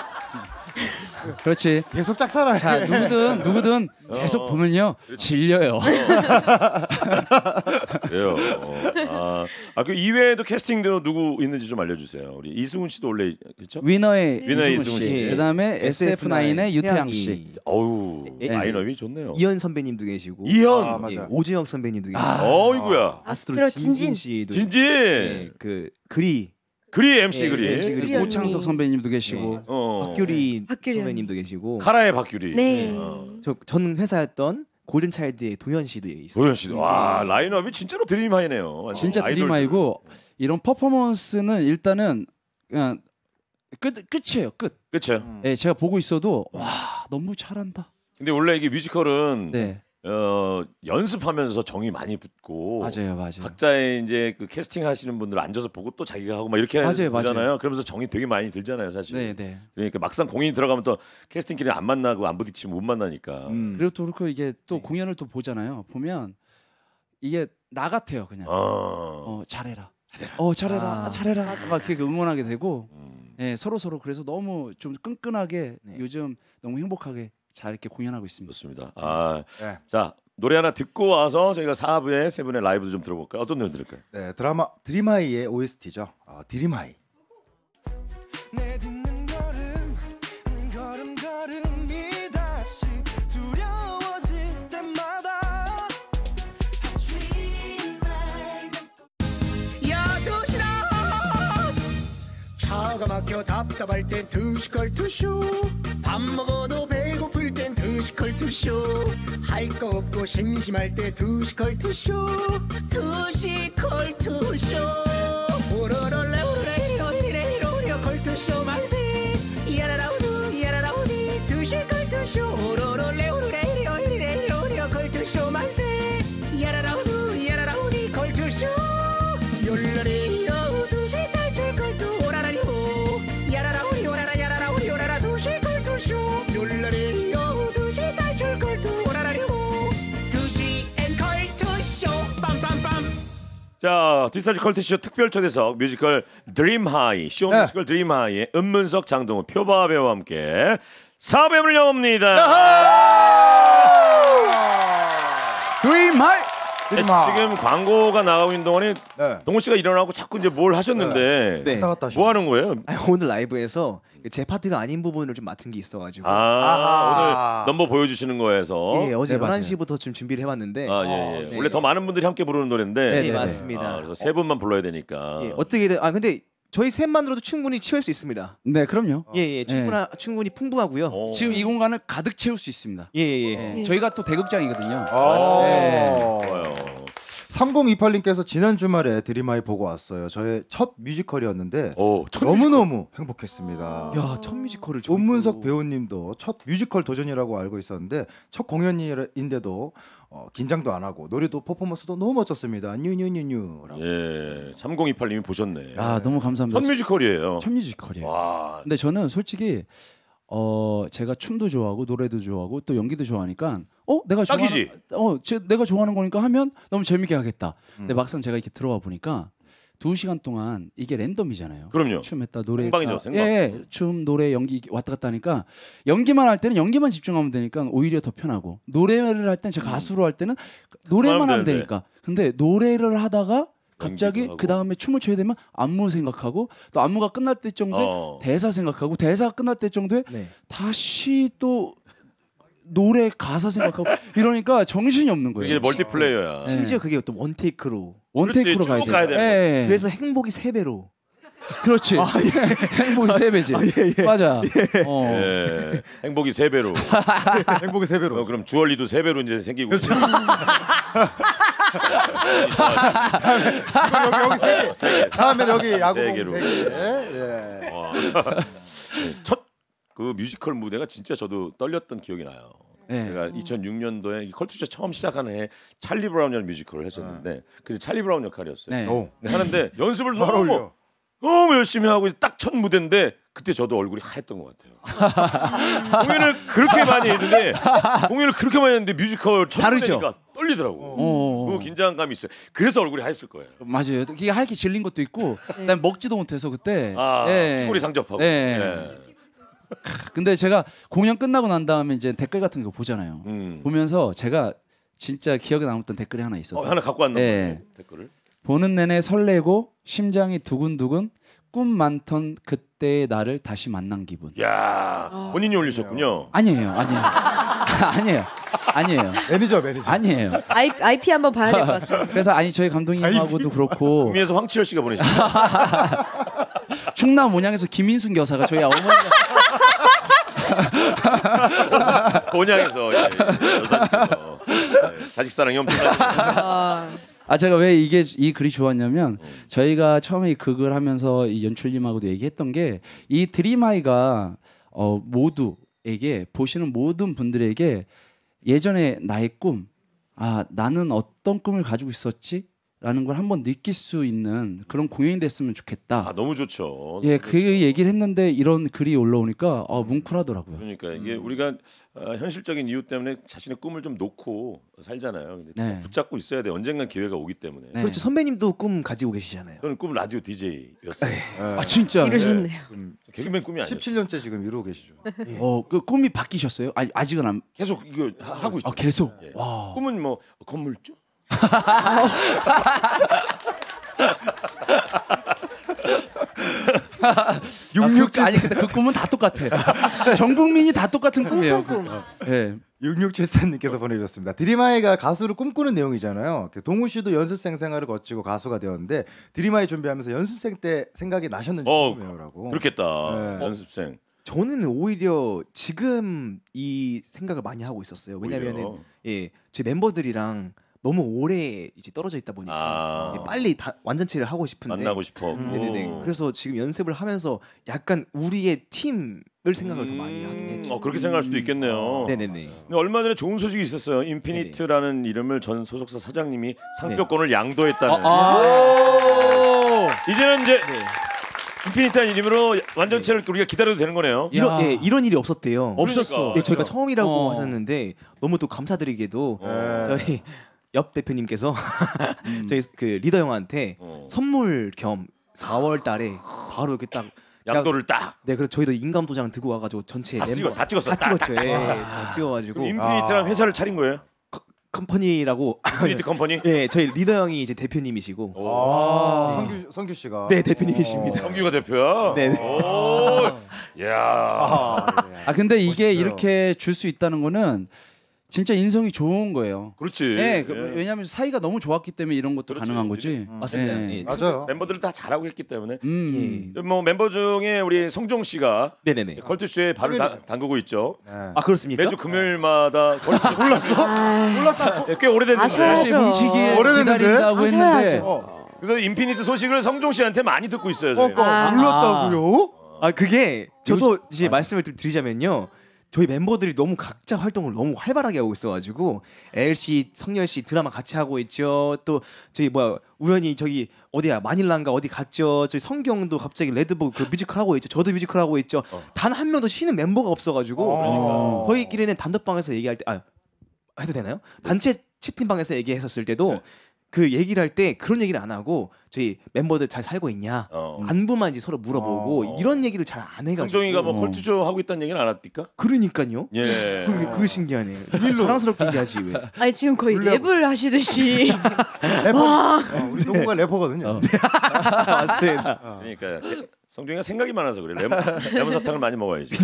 그렇지. 계속 짝사랑해. 자 누구든 누구든 계속 어. 보면요 *laughs* 질려요. 그래요. 어. 아, 그 이외에도 캐스팅도 누구 있는지 좀 알려주세요. 우리 이승훈 씨도 원래 그렇죠? 위너의 위너의 이승훈 씨. 씨. 그다음에 SF9의 유태양. 씨. 어우 예. 라인업이 좋네요. 이현 선배님도 계시고 이현. 아, 맞아요. 예, 오주영 선배님도 계시고 어이구야. 아스트로 진진. 씨도 진진. 예, 그 그리 그리 MC 예, 그리. MC 그리. 오창석 선배님도 계시고. 어. 박규리 박규리 선배님도 계시고 카라의 박규리. 네. 어. 저 전 회사였던 골든차일드의 도현 씨도 있어요. 도현 씨도 와 라인업이 진짜로 드림하이네요. 진짜. 드림하이고 이런 퍼포먼스는 일단은 그냥 끝 끝이에요 끝. 그렇죠. 음. 예, 제가 보고 있어도 와 너무 잘한다. 근데 원래 이게 뮤지컬은 네 어, 연습하면서 정이 많이 붙고 맞아요 맞아요. 각자의 이제 그 캐스팅 하시는 분들 앉아서 보고 또 자기가 하고 막 이렇게 맞아요, 하잖아요. 맞아요. 그러면서 정이 되게 많이 들잖아요, 사실. 네 네. 그러니까 막상 공연이 들어가면 또 캐스팅끼리 안 만나고 안 부딪히면 못 만나니까. 음. 그리고 또 그렇고 이게 또 공연을 또 보잖아요. 보면 이게 나 같아요 그냥. 어. 어 잘해라. 어 잘해라. 아. 잘해라. 막 이렇게 응원하게 되고 음. 예, 서로 서로 그래서 너무 좀 끈끈하게 네. 요즘 너무 행복하게 잘 이렇게 공연하고 있습니다. 좋습니다. 아, 네. 자 노래 하나 듣고 와서 저희가 4부에 세 분의 라이브도 좀 들어볼까요? 어떤 노래 들을까요? 네, 드라마 드림하이의 OST죠. 어, 드림하이. 차가 막혀 답답할 땐 두시탈출 컬투쇼 밥 먹어도 땐 두시탈출 컬투쇼. 할 거 없고 심심할 때 두시탈출 컬투쇼. 두시탈출 컬투쇼. 오로롤라 오레이로이레이로이로 자, 두시탈출 컬투쇼 특별 초대석 뮤지컬 드림하이 쇼 네. 뮤지컬 드림하이의 음문석 장동우 표바하 배우와 함께 4부를 엽니다. 드림하이 드림하이. 지금 광고가 나가고 있는 동안에 네. 동우 씨가 일어나고 자꾸 이제 뭘 하셨는데 네. 하시고. 뭐 하는 거예요? 아니, 오늘 라이브에서 제 파트가 아닌 부분을 좀 맡은 게 있어가지고 아, 아하. 오늘 넘버 보여주시는 거에서 예, 어제 네, 맞아요. 11시부터 좀 준비를 해봤는데 아, 예, 예. 네. 원래 더 많은 분들이 함께 부르는 노래인데 네, 예, 네, 네. 맞습니다. 아, 그래서 세 분만 불러야 되니까. 예, 어떻게든 아 근데 저희 셋만으로도 충분히 채울 수 있습니다. 네 그럼요. 예, 예, 충분하, 충분히 풍부하고요. 어. 지금 이 공간을 가득 채울 수 있습니다. 예, 예, 예. 예, 저희가 또 대극장이거든요. 어. 네. 좋아요. 3028님께서 지난 주말에 드림하이 보고 왔어요. 저의 첫 뮤지컬이었는데 오, 첫 너무너무 행복했습니다. 야, 첫 뮤지컬을 음문석 또- 배우님도 첫 뮤지컬 도전이라고 알고 있었는데 첫 공연인데도 어, 긴장도 안 하고 노래도 퍼포먼스도 너무 멋졌습니다. 뉴뉴뉴뉴라고. 예, 3028님이 보셨네. 아 너무 감사합니다. 첫 뮤지컬이에요. 첫 뮤지컬이에요. 와, 근데 저는 솔직히 어 제가 춤도 좋아하고 노래도 좋아하고 또 연기도 좋아하니까 어 내가? 좋아하는 어 제, 내가 좋아하는 거니까 하면 너무 재밌게 하겠다. 음. 근데 막상 제가 이렇게 들어와 보니까 두 시간 동안 이게 랜덤이잖아요. 그럼요. 춤했다 노래 생방이죠, 생방. 예, 예, 춤 노래 연기 왔다 갔다 하니까 연기만 할 때는 연기만 집중하면 되니까 오히려 더 편하고 노래를 할 때는 제가 가수로 할 때는 노래만 하면. 되니까 근데 노래를 하다가 갑자기. 그 다음에 춤을 춰야 되면 안무 생각하고 또 안무가 끝날 때 정도에 어. 대사 생각하고 대사가 끝날 때 정도에 네. 다시 또 노래 가사 생각하고 이러니까 정신이 없는 거예요. 이게 멀티플레이어야. 네. 심지어 그게 또 원테이크로. 원테이크로 그렇지, 가야 쭉 가야 돼. 되는 예, 예. 그래서 행복이 세 배로. 그렇지. 행복이 세 배지. 맞아. 어. 예, 행복이 세 배로. *laughs* 행복의 세 배로. 어, 그럼 주얼리도 세 배로 이제 생기고. *laughs* 여기 여기 세 개. 다음에 여기 야구 세세 개로. 개. 예. 와. 첫그 뮤지컬 무대가 진짜 저도 떨렸던 기억이 나요. 네. 제가 2006년도에 컬투쇼 처음 시작하는 해에 찰리 브라운이라는 뮤지컬을 했었는데 그게 찰리 브라운 역할이었어요. 네. 오. 근데 하는데 *laughs* 연습을 잘 너무 어울려. 너무 열심히 하고 딱 첫 무대인데 그때 저도 얼굴이 하였던 것 같아요. *laughs* 공연을 그렇게 많이 했는데 공연을 그렇게 많이 했는데 뮤지컬 첫 다르죠? 무대니까 떨리더라고. 어. 그 긴장감이 있어요. 그래서 얼굴이 하였을 거예요. 맞아요. 이게 하얗게 질린 것도 있고, 그다음에 먹지도 못해서 그때. 아, 예. 피골이 상접하고. 예. 예. 근데 제가 공연 끝나고 난 다음에 이제 댓글 같은 거 보잖아요. 음. 보면서 제가 진짜 기억에 남았던 댓글이 하나 어, 있었어요. 하나 갖고 왔나 네. 보네, 댓글을. 보는 내내 설레고 심장이 두근두근 꿈 많던 그때의 나를 다시 만난 기분. 야 아. 본인이 올리셨군요. 아니에요, 아니에요, *laughs* 아니에요, 아니에요, 매니저 매니저. 아니에요. I, IP 한번 봐야 될 것 같아요. *laughs* 그래서 아니 저희 감독님하고도 그렇고 구미에서 황치열 씨가 보내셨어요. *laughs* 충남 온양에서 김인순 여사가 저희 어머니가 온양에서 예, 예, 여사님께서 예, 자식 사랑이 엄청나요. 아, 아 제가 왜 이게 이 글이 좋았냐면 저희가 처음에 이 극을 하면서 이 연출님하고도 얘기했던 게 이 드림아이가 어 모두에게 보시는 모든 분들에게 예전에 나의 꿈, 아 나는 어떤 꿈을 가지고 있었지 라는 걸 한번 느낄 수 있는 그런 공연이 됐으면 좋겠다. 아 너무 좋죠. 예, 그 얘기를 했는데 이런 글이 올라오니까 어, 뭉클하더라고요. 그러니까 이게 우리가 어, 현실적인 이유 때문에 자신의 꿈을 좀 놓고 살잖아요. 근데 네. 붙잡고 있어야 돼. 언젠간 기회가 오기 때문에. 네. 그렇죠. 선배님도 꿈 가지고 계시잖아요. 저는 꿈 라디오 DJ였어요. 아 진짜. 이러셨네요. 개그맨 꿈이 아니에요. 17년째 지금 이러고 계시죠. 어, 그 꿈이 바뀌셨어요? 아니 아직은 안. 계속 이거 하- 하고 있죠. 아 계속. 예. 와. 꿈은 뭐 건물주? *laughs* 육육 아니 근데 그 꿈은 다 똑같아. 전 국민이 다 똑같은 꿈이에요. 꿈. 예. 6674님께서 보내주셨습니다. 드림아이가 가수를 꿈꾸는 내용이잖아요. 그 동우 씨도 연습생 생활을 거치고 가수가 되었는데 드림하이 준비하면서 연습생 때 생각이 나셨는지 어, 궁금해요라고. 그렇겠다. 네. 연습생. 저는 오히려 지금 이 생각을 많이 하고 있었어요. 왜냐면은. 예, 저희 멤버들이랑 너무 오래 이제 떨어져 있다 보니까 아. 예, 빨리 다 완전체를 하고 싶은데 만나고 싶어. 음, 네네네. 그래서 지금 연습을 하면서 약간 우리의 팀을 생각을 더 많이 하긴 했죠. 어 그렇게 생각할 수도 있겠네요. 네네네. 근데 얼마 전에 좋은 소식이 있었어요. 인피니트라는 이름을 전 소속사 사장님이 상표권을 양도했다는. 아. 이제는 이제 네. 인피니트란 이름으로 완전체를 우리가 기다려도 되는 거네요. 이런 야. 예, 이런 일이 없었대요. 없었어. 그러니까. 예, 저희가 처음이라고 어. 하셨는데 너무 또 감사드리게도 네. 저희 옛 대표님께서 *laughs* 저희 그 리더 형한테 어. 선물 겸 4월 달에 바로 이렇게 딱 양도를 딱. 네, 그래서 저희도 인감 도장 들고 와가지고 전체 다 찍어- 다 찍었어. 다 딱, 찍었죠. 예, 다 찍어가지고 그럼 인피니트라는 아. 회사를 차린 거예요. 컴퍼니라고 인피니트 컴퍼니. *laughs* 예, 저희 리더 형이 이제 대표님이시고 오. 아, 성규 성규 씨가. 네, 대표님이십니다. 성규가 대표야. 네, 네. 오. 야. 아, 예. 아 근데 이게 멋있어요. 이렇게 줄 수 있다는 거는 진짜 인성이 좋은 거예요. 그렇지. 예, 그, 예. 왜냐하면 사이가 너무 좋았기 때문에 이런 것도 그렇지. 가능한 거지. 맞습니다. 예. 예. 맞아요. 멤버들은 다 잘하고 했기 때문에. 음. 예. 뭐 멤버 중에 우리 성종 씨가 네네네. 컬투쇼에 발을 다, 담그고 있죠. 네. 아 그렇습니까? 매주 금요일마다 컬투쇼 몰랐어? 아, 꽤 오래됐는데. 아셔야죠. 뭉치기 오래됐는데? 기다린다고 했는데 아셔야죠. 어, 그래서 인피니트 소식을 성종 씨한테 많이 듣고 있어요. 어, 저희가. 어, 아. 몰랐다고요? 아 그게 저도 이제 말씀을 좀 드리자면요. 저희 멤버들이 너무 각자 활동을 너무 활발하게 하고 있어가지고 엘 씨 성열 씨 드라마 같이 하고 있죠. 또 저희 뭐야 우연히 저기 어디야 마닐라인가 어디 갔죠. 저희 성규 형도 갑자기 레드북 그 뮤지컬 하고 있죠. 저도 뮤지컬 하고 있죠. 단한 명도 쉬는 멤버가 없어가지고 어. 저희끼리는 단톡방에서 얘기할 때 아 해도 되나요? 단체 채팅방에서 얘기했었을 때도 그 얘기를 할 때 그런 얘기를 안 하고 저희 멤버들 잘 살고 있냐 어. 안부만 이제 서로 물어보고 어. 이런 얘기를 잘 안 해가지고 성종이가 뭐 어. 컬투쇼 하고 있다는 얘기는 안 합니까? 그러니까요. 예. 그게, 그게 신기하네. 자랑스럽게 얘기하지 왜? *laughs* 아니 지금 거의 랩을 하시듯이 *laughs* 래퍼. 어, 우리 동우가 래퍼거든요. 어. *laughs* 맞습니다. 그러니까 성종이가 생각이 많아서 그래. 레몬, 레몬 사탕을 많이 먹어야지.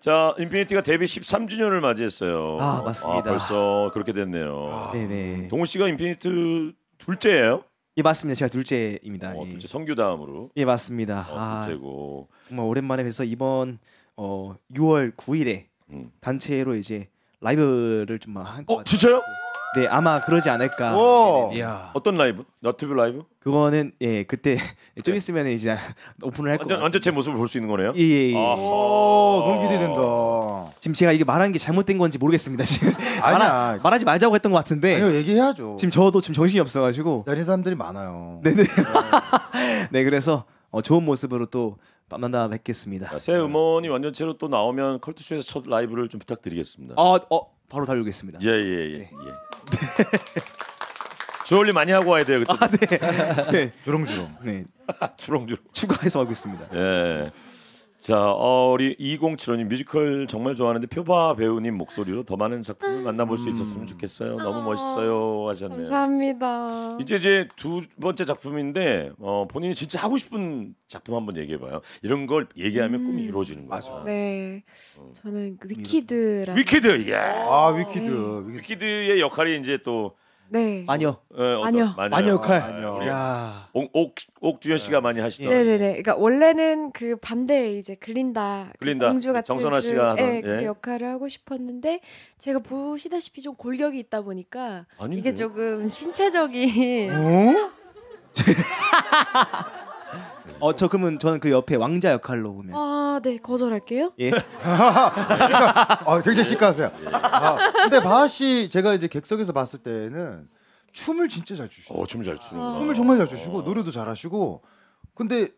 자, 인피니트가 데뷔 13주년을 맞이했어요. 아, 맞습니다. 벌써 그렇게 됐네요. 네네. 동우 씨가 인피니트 둘째예요. 예 맞습니다. 제가 둘째입니다. 어, 예. 둘째 성규 다음으로. 예 맞습니다. 어, 아 둘째고. 정말 오랜만에 뵈서 이번 어 6월 9일에 음. 단체로 이제 라이브를 좀한것 어, 같아요. 진짜요? 네 아마 그러지 않을까. 오. 이야. 어떤 라이브? 너튜브 라이브? 그거는 예 그때 *laughs* 좀 있으면 이제 *laughs* 오픈을 할것 완전. 완전 제 모습을 볼 수 있는 거네요. 예, 예, 예. 아. 오, 너무 기대된다. 지금 제가 이게 말한 게 잘못된 건지 모르겠습니다. 지금 *laughs* 아니야. 말하, 말하지 말자고 했던 것 같은데 아니요, 얘기해야죠. 지금 저도 지금 정신이 없어가지고 다른 사람들이 많아요. 네네 네 그래서 어, 좋은 모습으로 또 만나 뵙겠습니다. 자, 새 음원이 완전체로 또 나오면 컬투쇼에서 첫 라이브를 좀 부탁드리겠습니다. 어, 어 바로 달리겠습니다. 예, 예, 예. 예. *laughs* 주얼리 많이 하고 와야 돼요, 그때. *laughs* 네, 주렁주렁. 네 *laughs* 주렁주렁. 추가해서 하겠습니다. 예. 자, 어, 우리 2075님 뮤지컬 정말 좋아하는데 표바하 배우님 목소리로 더 많은 작품을 만나볼 수 있었으면 좋겠어요. 너무 멋있어요 하셨네요. 감사합니다. 이제 이제 두 번째 작품인데 어, 본인이 진짜 하고 싶은 작품 한번 얘기해봐요. 이런 걸 얘기하면 꿈이 이루어지는 거죠. 네, 저는 그 위키드라는 위키드, 예. 아 위키드. 위키드. 위키드의 역할이 이제 또 네. 마녀. 어, 어떤- 마녀. 마녀 역할. 마녀. 우리 야. 옥, 옥, 옥주현 씨가 많이 하시던 네네네. 그러니까 원래는 그 반대 이제 글린다, 그 글린다, 공주 같은 정선아 그, 씨가 하던, 예, 그 예. 역할을 하고 싶었는데 제가 보시다시피 좀 골격이 있다 보니까 아닌데? 이게 조금 신체적인 어? *laughs* *laughs* 어, 저 그러면 저는 그 옆에 왕자 역할로 보면. 아, 네 거절할게요. 예. *laughs* 아 굉장히 시크하세요. 아, 근데 바하 씨 제가 이제 객석에서 봤을 때는 춤을 진짜 잘 추시고 어, 춤 잘 추는구나. 춤을 정말 잘 추시고 노래도 잘하시고 근데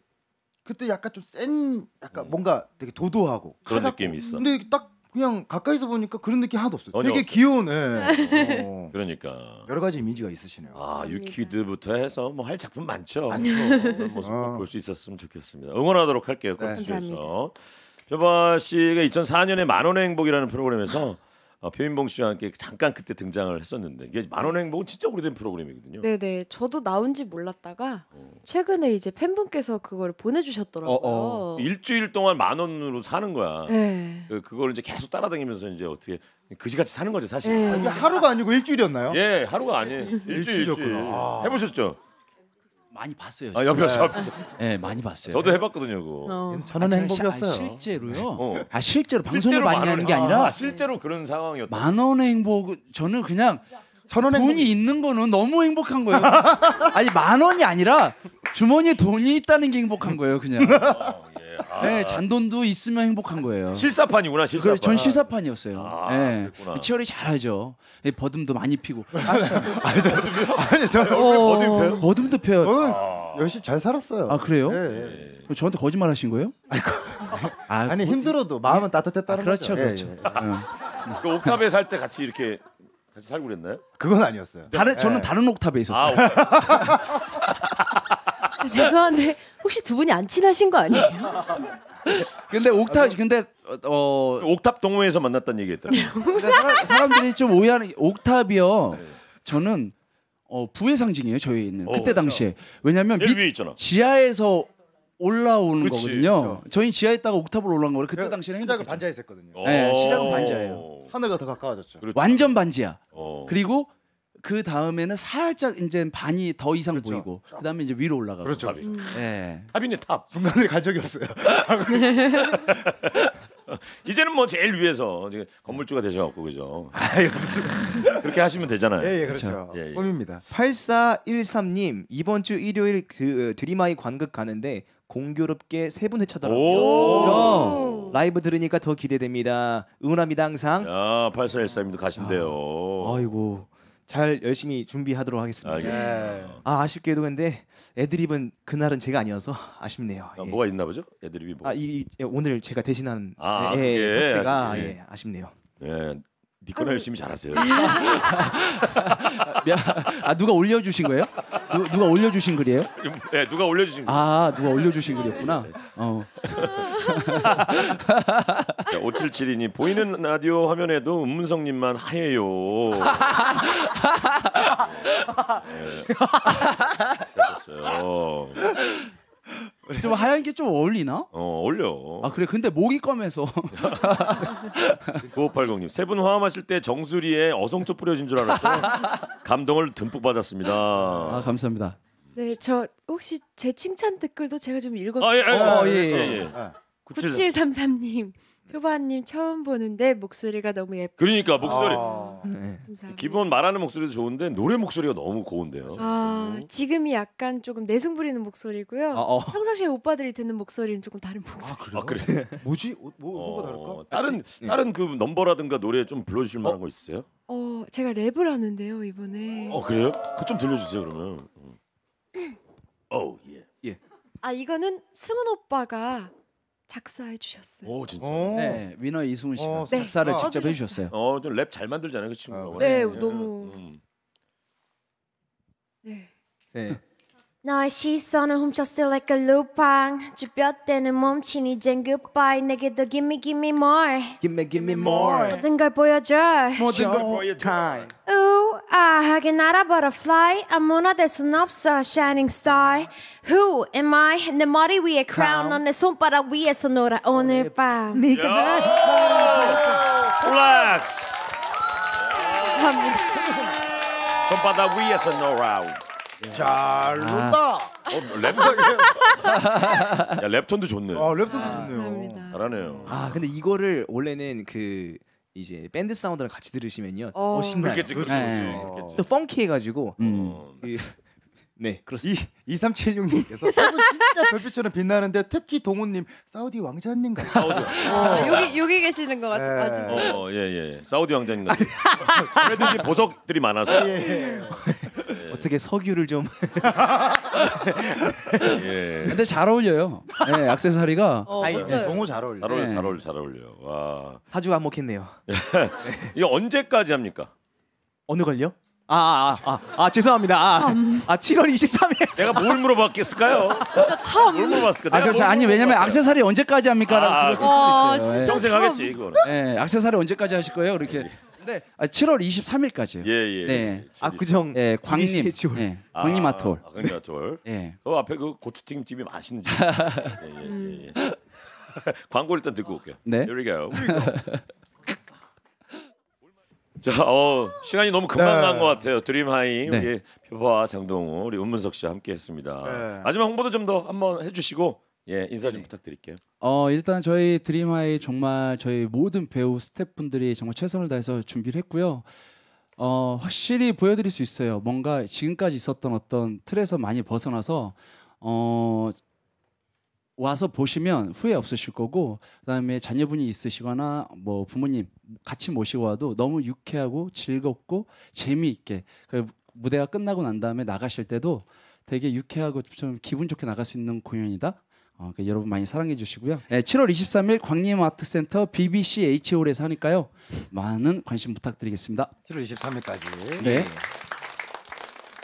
그때 약간 좀 센 약간 뭔가 되게 도도하고 그런. 느낌이 있어. 근데 딱 그냥 가까이서 보니까 그런 느낌 하나도 없어요. 되게 없어요. 귀여운 예. 어, 그러니까 여러 가지 이미지가 있으시네요. 아 감사합니다. 유키드부터 해서 뭐 할 작품 많죠. 많죠. 그런 모습 어. 볼수 있었으면 좋겠습니다. 응원하도록 할게요. 네. 콘서트에서 표바 씨가 2004년에 만원의 행복이라는 프로그램에서 어, 표인봉 씨와 함께 잠깐 그때 등장을 했었는데 이게 만원의 행복은 진짜 오래된 프로그램이거든요. 네네. 저도 나온지 몰랐다가 최근에 이제 팬분께서 그걸 보내주셨더라고요. 어, 일주일 동안 만 원으로 사는 거야. 네. 그, 그걸 이제 계속 따라다니면서 이제 어떻게 그지같이 사는 거죠 사실. 네. 이게 하루가 아니고 일주일이었나요? 예, 하루가 아니에요. 일주일 일주일. 일주일이었구나. 아. 해보셨죠? 많이 봤어요. 아 옆에서 옆에서. 네, 많이 봤어요. 저도 해봤거든요. 그거. 어. 아, 시- 행복이었어요. 아, 실제로요. 어. 아 실제로 방송을 실제로 많이 만 하는 원- 게 아니라 아, 실제로 그런 상황이었다. 만 원의 행복 저는 그냥 전원의 돈이 행복. 있는 거는 너무 행복한 거예요. *laughs* 아니 만 원이 아니라 주머니에 돈이 있다는 게 행복한 거예요, 그냥. 예. 아, 네, 잔돈도 있으면 행복한 거예요. 실사판이구나 그래, 실사판. 전 시사판이었어요. 아, 네. 그랬구나. 치열이 잘하죠. 예, 버듬도 많이 피고. *laughs* 아니 저 어. 어디 펴요? 버듬도 펴요. 저는 열심히 잘 살았어요. 아 그래요? 예, 예. 저한테 거짓말 하신 거예요? 아, 아니 그- 힘들어도 마음은 따뜻했다는 아, 그렇죠, 거죠. 예, 그렇죠. 예. 응. 그 옥탑에 살 때 같이 이렇게 같이 살고 그랬나요? 그건 아니었어요. 다른 저는 예. 다른 옥탑에 있었어요. 아, 옥탑. 저 *laughs* 죄송한데 혹시 두 분이 안 친하신 거 아니에요? *laughs* 근데 옥탑 근데 어 옥탑 동호회에서 만났다는 얘기했더라고요. 근데 사람, 사람들이 좀 오해하는 게 옥탑이요. 네. 저는 어 부의 상징이에요. 저희 있는 어, 그때 당시에 왜냐하면 밑. 지하에서 올라오는 그치, 거거든요. 저희 지하에 있다가 옥탑으로 올라간 거를 그때 제가 당시에는 시작을 행복했죠. 반지하에서 했거든요. 네, 오. 시작은 반지하예요. 하늘과 더 가까워졌죠. 그렇죠. 완전 반지하. 어. 그리고 그 다음에는 살짝 이제 반이 더 이상 그렇죠. 보이고 그 다음에 이제 위로 올라가고. 그렇죠. 탑이. 예. 탑이네 탑. 중간에 갈 적이 없어요. *laughs* 이제는 뭐 제일 위에서 이제 건물주가 되셔갖고 그죠. 무슨 그렇게 하시면 되잖아요. 예, 예, 그렇죠. 예, 예. 꿈입니다. 8413님 이번 주 일요일 그 드림아이 관극 가는데 공교롭게 세 분 회차더라고요. 오. 라이브 들으니까 더 기대됩니다. 응원합니다 항상. 야, 8413님도 가신대요. 아이고 잘 열심히 준비하도록 하겠습니다. 알겠습니다. 예. 아 아쉽게도 근데 애드립은 그날은 제가 아니어서 아쉽네요. 아, 예. 뭐가 있나 보죠? 애드립이 뭐. 아, 이, 이- 예, 오늘 제가 대신한 아, 예, 그게. 예, 가 예. 예, 아쉽네요. 예. 니꺼나 열심히 잘하세요. 야, *laughs* 아 누가 올려주신 거예요? 누, 누가 올려주신 글이에요? 예, 누가 올려주신 거. 아 누가 올려주신 글이었구나. 어. 5772님 보이는 라디오 화면에도 은문성님만 하얘요. 네. 그랬었어요. 좀 하얀 게 좀 어울리나? 어 올려. 아 그래 근데 목이 검해서 9580님 세 분 화음하실 때 정수리에 어성초 뿌려진 줄 알았어요. 감동을 듬뿍 받았습니다. 아 감사합니다. 네, 저 혹시 제 칭찬 댓글도 제가 좀 읽어. 아, 예, 예, 어, 예, 예, 예, 예. 9733님 표바님 처음 보는데 목소리가 너무 예뻐. 그러니까 목소리 아, 네. 감사합니다. 기본 말하는 목소리도 좋은데 노래 목소리가 너무 고운데요. 아 지금이 약간 조금 내숭 부리는 목소리고요. 어, 어. 평상시에 오빠들이 듣는 목소리는 조금 다른 목소리. 아 그래? 뭐지? 어, 뭐, 뭐가 다를까? 어, 다른 다른 그 넘버라든가 노래 좀 불러주실 만한 거 있으세요? 어 제가 랩을 하는데요 이번에. 어 그래요? 그좀 들려주세요 그러면. 어 *clears throat* 예. 아 이거는 승훈 오빠가 작사해 주셨어요. 오 진짜. 어. 네 위너 이승훈 씨가 어, 작사를 네. 직접 어, 해주셨어요. 어 좀 랩 잘 만들잖아요 그 친구가. 어, 네, 예, 너무. 음. 네. 네. 너의 시선을 훔쳤을 like a 루팡 주변때는 멈춘 이젠 goodbye 내게도 gimme gimme more Give me, give me more. 모든 걸 보여줘 Time. 우아하게 날아 butterfly 아무나 될 순 없어 shining star Who am I 내 머리 위에 crown 너내 손바닥 위에서 놀아 오늘 밤 네가 날 릴렉스. 감사합니다 손바닥 위에서 노라우. 잘 논다. 야 랩톤도 좋네. 아 랩도 좋네요. 감사합니다 잘하네요. 아 근데 이거를 원래는 그 이제 밴드 사운드랑 같이 들으시면요 어. 더 신나요. 그렇겠지, 그렇지, 네. 그렇겠지. 또 펑키해가지고 음. 어. 그, 네 그렇습니다. 이 2376님께서 세분 진짜 별빛처럼 빛나는데 특히 동훈님 사우디 왕자님 같아. 아, 여기 여기 계시는 것 같, 네. 같으세요 어, 예, 예. 사우디 왕자님 같은. 그래도 이제 보석들이 많아서. 어떻게 석유를 좀 *laughs* 예. 근데 잘 어울려요. 네, 액세서리가 어 아이, 멋져요 동호 잘 어울려. 잘 어울려, 네. 잘 어울려, 잘 어울려. 와. 사주가 한몫했네요. *laughs* 이거 언제까지 합니까? 어느 걸요? 아아아 아, 아, 아, 죄송합니다. 아, 아 7월 23일. 내가 뭘 물어봤겠을까요? 참 뭘 물어봤을까? 아 그렇죠. 뭘 아니 왜냐면? 액세서리 언제까지 합니까라고 아, 들었을 와, 수도 있어요. 진짜 평생 참. 하겠지 이거는. 예, 예, 액세서리 언제까지 하실 거예요? 이렇게. 근데 아, 7월 23일까지요. 예, 예. 네. 압구정 예, 광림. 예, 광림 아톨. 아, 광림 아톨. *laughs* 예. 그 앞에 그 고추튀김 집이 맛있는 집. *laughs* 예, 예, 예, 예. *laughs* 광고 일단 듣고 올게요. 네. Here we go. Here we go. 자, 어, 시간이 너무 금방 네. 간것 같아요. 드림하이 네. 우리 표보와 장동우, 우리 은문석 씨와 함께했습니다. 네. 마지막 홍보도 좀 더 한번 해주시고 예 인사 좀 부탁드릴게요. 어 일단 저희 드림하이 정말 저희 모든 배우 스태프분들이 정말 최선을 다해서 준비를 했고요. 어 확실히 보여드릴 수 있어요. 뭔가 지금까지 있었던 어떤 틀에서 많이 벗어나서 어 와서 보시면 후회 없으실 거고 그다음에 자녀분이 있으시거나 뭐 부모님 같이 모시고 와도 너무 유쾌하고 즐겁고 재미있게 그 무대가 끝나고 난 다음에 나가실 때도 되게 유쾌하고 좀 기분 좋게 나갈 수 있는 공연이다. 어, 그러니까 여러분 많이 사랑해 주시고요. 네, 7월 23일 광림 아트센터 BBC H홀에서 하니까요. 많은 관심 부탁드리겠습니다. 7월 23일까지. 네.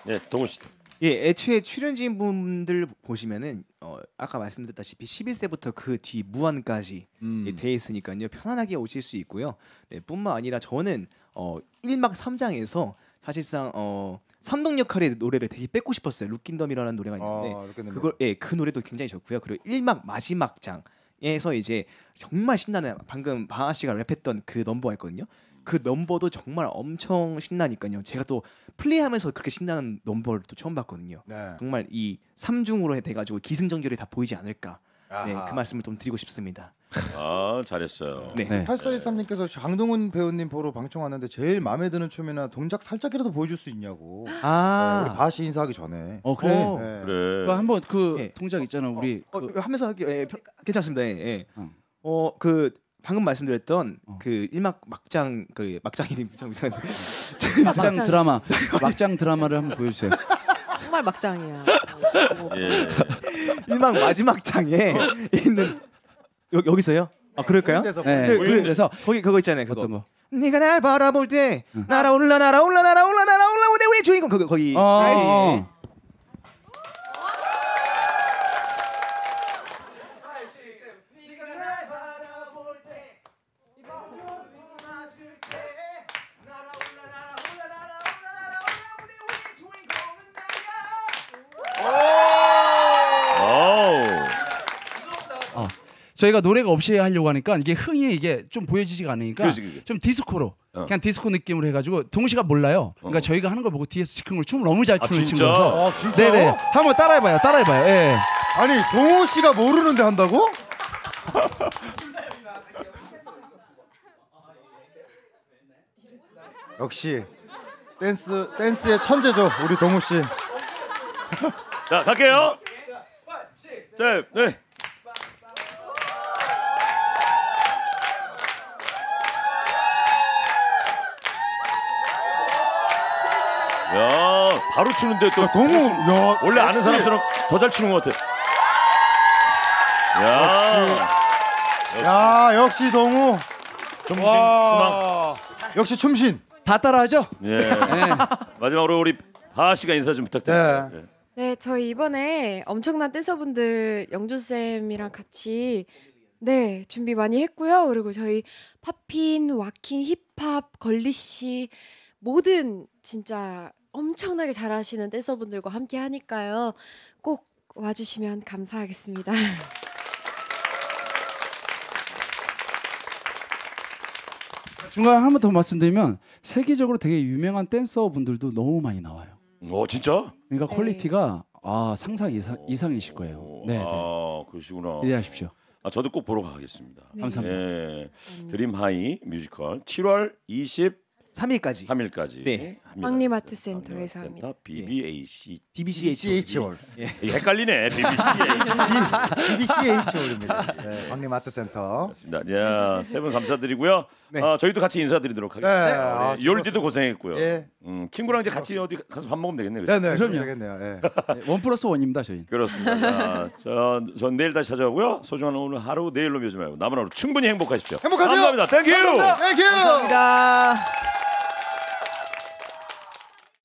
예, 동우 씨. 예, 애초에 출연진 분들 보시면은 어, 아까 말씀드렸다시피 11세부터 그 뒤 무한까지 음. 예, 돼 있으니까요. 편안하게 오실 수 있고요. 네, 뿐만 아니라 저는 어 1막 3장에서 사실상 어 삼동 역할의 노래를 되게 뺏고 싶었어요. 룩킨덤이라는 노래가 있는데 어, 이렇게 그걸 예, 그 노래도 굉장히 좋고요. 그리고 1막 마지막 장에서 이제 정말 신나는 방금 바하 씨가 랩했던 그 넘버가 있거든요. 그 넘버도 정말 엄청 신나니까요. 제가 또 플레이하면서 그렇게 신나는 넘버를 또 처음 봤거든요. 네. 정말 이 삼중으로 돼가지고 기승전결이 다 보이지 않을까. 네, 아하. 그 말씀을 좀 드리고 싶습니다. 아 잘했어요. 네. 네. 8413님께서 장동훈 배우님 보러 방청 왔는데 제일 마음에 드는 춤이나 동작 살짝이라도 보여줄 수 있냐고. 네, 우리 아, 바시 인사하기 전에. 어 그래. 어. 네. 그래. 그 한번 그 예. 동작 있잖아 우리 어, 그, 이거 하면서 할게요. 예, 편- 괜찮습니다. 예, 예. 어. 어, 그 방금 말씀드렸던 어. 그 일막 막장 그 막장이 참 *laughs* 이상한데 막장 막장. 드라마 막장 드라마를 한번 보여주세요. 정말 막장이야 어, 예. 일막 마지막 장에 있는 여, 여기서요? 아 그럴까요? 네. 그, 그, 그래서 거기 그거 있잖아요. 그거. 어떤 거? 네가 날 바라볼 때 날아올라 날아올라 날아올라 날아올라 우리 우리 주인공 거기 거기. 어, 어, 어. 저희가 노래가 없이 하려고 하니까 이게 흥이 이게 좀 보여지지가 않으니까 그렇지, 그렇지. 좀 디스코로 어. 그냥 디스코 느낌으로 해가지고 동시가 몰라요. 그러니까 어. 저희가 하는 걸 보고 뒤에서 즉흥으로 춤을 너무 잘 아, 추는 진짜? 친구라서 아, 진짜? 네네 한번 따라해봐요. 따라해봐요. 예. 아니 동호 씨가 모르는데 한다고? *laughs* 역시 댄스 댄스의 천재죠 우리 동호 씨. 자 갈게요. 자, 네. 바로 추는데 또 동호 야 원래 아는 역시. 사람처럼 더 잘 추는 것 같아. 야, 야 역시 동호. 좀 주망. 와 역시 춤신. 다 따라하죠? 예. 네. 마지막으로 우리 하하 씨가 인사 좀 부탁드립니다. 네. 예. 네, 저희 이번에 엄청난 댄서분들 영준 쌤이랑 같이 네 준비 많이 했고요. 그리고 저희 팝핀, 와킹, 힙합, 걸리 씨 모든 진짜 엄청나게 잘하시는 댄서분들과 함께 하니까요. 꼭 와주시면 감사하겠습니다. *laughs* 중간에 한 번 더 말씀드리면 세계적으로 되게 유명한 댄서 분들도 너무 많이 나와요. 어 진짜? 그러니까 네. 퀄리티가 아 상상 이상, 이상이실 거예요. 오, 네, 네. 아 그러시구나. 기대하십시오. 아 저도 꼭 보러 가겠습니다. 네. 감사합니다. 예. 드림 하이 뮤지컬 7월 23일까지 3일까지 네. 광림아트 센터에서 합니다. BBAC BBC BCH홀. 이게 헷갈리네. BBC. BCH홀입니다. 네, 광림아트센터. 맞습니다. 야, 세분 감사드리고요. 네. 어, 저희도 같이 인사드리도록 하겠습니다. 네, 아, 네, 요일디도 고생했고요. 예. 음, 친구랑 이제 같이 어디 가서 밥 먹으면 되겠네요. 네, 네, 그럼요. 되겠네요. 예. 네, one plus one입니다 저희. 그렇습니다. 자, 저, 전 내일 다시 찾아오고요. 소중한 오늘 하루 내일로 미루지 말고 남은 하루 충분히 행복하십시오. 행복하세요. 감사합니다. Thank you. Thank you. 감사합니다.